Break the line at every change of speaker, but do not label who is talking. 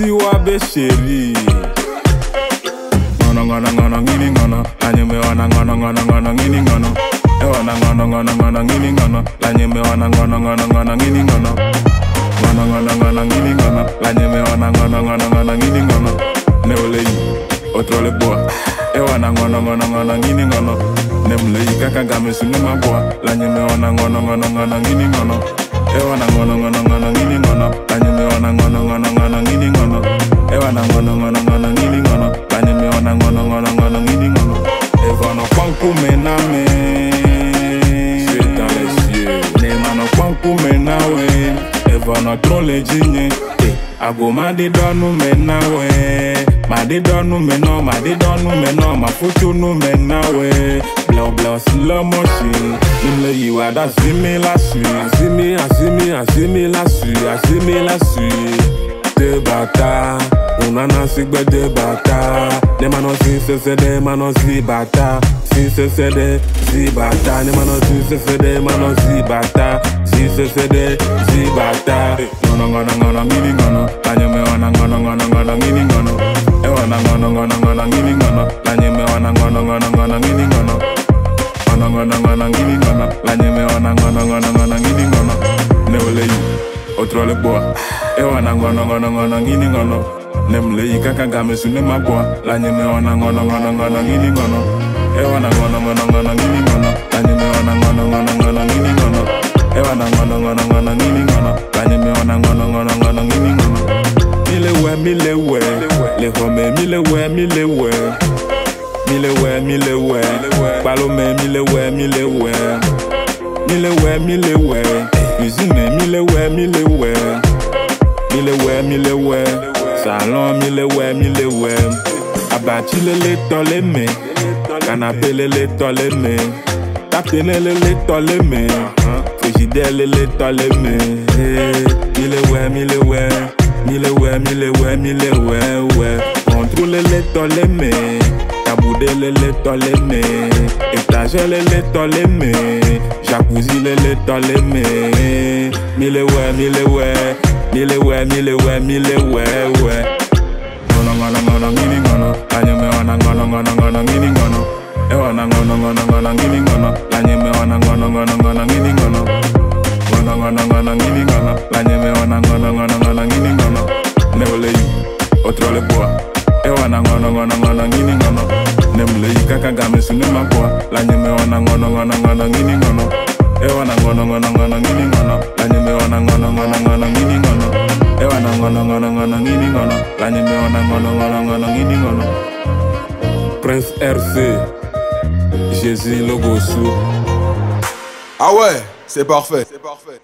tiwa be sheri ngono ngono ngono ngini ngono lanye me wana ngono ngono ngono ngini ngono e wana ngono ngono ngono ngini ngono lanye me wana ngono ngono ngono ngini ngono ngono ngono ngono ngini ngono lanye me wana ngono ngono ngono ngini ngono ne ole yi otro le boa e wana ngono ngono ngono ngini ngono ne mle yi kaka game sunu ma boa lanye me wana ngono ngono ngono ngini ngono ewa na ngono ngono ngono ngini ngono. Kanyume wana ngono ngono ngono ngini ngono. Ewa na ngono ngono ngono ngini ngono. Kanyume wana ngono ngono ngono ngini ngono. Evono kwanku mename. Nemano kwanku menawe. Evono trole jinye. Eh, Agomadi dɔnu menawe. Madi dɔnu menɔ madi dɔnu menɔ mafutu nu menawe. no blow slow motion Nílé ìwà dá sí mi lásù Àsí
mi àsí mi àsí mi lásù àsí mi lásù Dé bàtà Unana si gbẹdẹ bàtà Nema no si sese de ma no si bàtà Si sese de si bata Nema no si sese de ma no si bàtà Si sese de si bata
Ngono ngono ngono ngini ngono Lanyeme wana ngono ngono ngono ngini ngono Ewana ngono ngono ngono ngini ngono Lanyeme wana ngono ngono ngono ngini ngono ngono ngono ngono ngini ngono lanye me wana ngono ngono ngono ngini ngono ne ole yi otro le boa. E wana ngono ngono ngono ngini ngono ne mle yi kaka game sunu ma boa lanye me wana ngono ngono ngono ngini ngono e wana ngono ngono ngono ngini ngono lanye me wana ngono ngono ngono ngini ngono e wana ngono ngono ngono ngini ngono lanye me wana ngono ngono ngono ngini ngono Milewe, milewe, milewe, milewe, wẹ mi le wẹ mi le wẹ cuisine mi le wẹ mi salon mi le abati lele tọ le me kanape lele tọ le me tapene lele tọ le me frigide lele tọ me mi le wẹ mi le wẹ mi lele tọ le me tabude lele tọ me. Étagère lele tole me Jacuzzi lele tole me Mille we, mille we Mille we, mille we, mille we, we Ngono ngono ngono ngini ngono Lanye me wana ngono ngono ngono ngini ngono E wana ngono ngono ngono ngini ngono Lanye me wana ngono ngono ngono ngini ngono Ngono ngono ngono ngini ngono Lanye me wana ngono ngono ngono ngini ngono Ne ole yi Otro le boa E wana ngono ngono ngono ngini ngono Mle yi kaka game sunu ma boa Lanye me wana ngono ngono ngono ngini ngono E wana ngono ngono ngono ngini ngono wana ngono ngono ngono ngini ngono E wana ngono ngono ngono ngini ngono Lanye me wana ngono ngono ngono ngini ngono
Prince RC, Jésus Logosu.
Ah ouais, c'est parfait. C'est parfait.